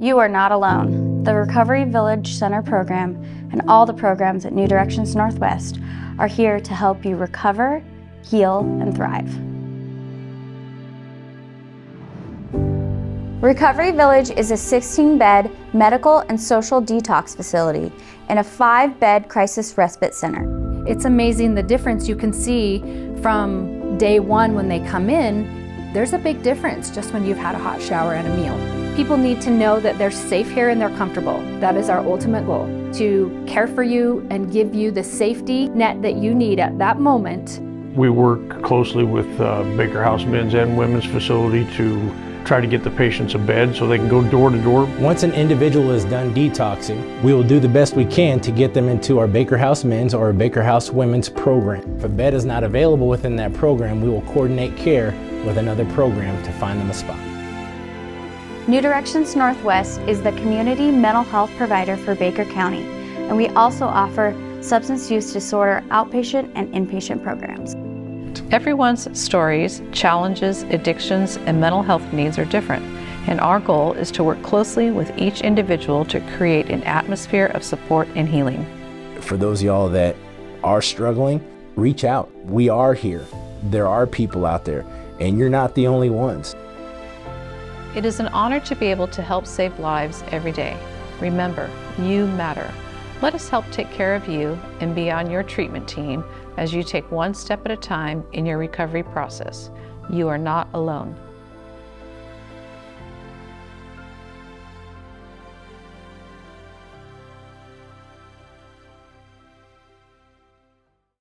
You are not alone. The Recovery Village Center program and all the programs at New Directions Northwest are here to help you recover, heal, and thrive. Recovery Village is a 16-bed medical and social detox facility and a five-bed crisis respite center. It's amazing the difference you can see from day one when they come in. There's a big difference just when you've had a hot shower and a meal. People need to know that they're safe here and they're comfortable. That is our ultimate goal, to care for you and give you the safety net that you need at that moment. We work closely with uh, Baker House Men's and Women's Facility to try to get the patients a bed so they can go door to door. Once an individual is done detoxing, we will do the best we can to get them into our Baker House Men's or Baker House Women's program. If a bed is not available within that program, we will coordinate care with another program to find them a spot. New Directions Northwest is the community mental health provider for Baker County, and we also offer substance use disorder outpatient and inpatient programs. Everyone's stories, challenges, addictions, and mental health needs are different, and our goal is to work closely with each individual to create an atmosphere of support and healing. For those y'all that are struggling, reach out. We are here. There are people out there, and you're not the only ones. It is an honor to be able to help save lives every day. Remember, you matter. Let us help take care of you and be on your treatment team as you take one step at a time in your recovery process. You are not alone.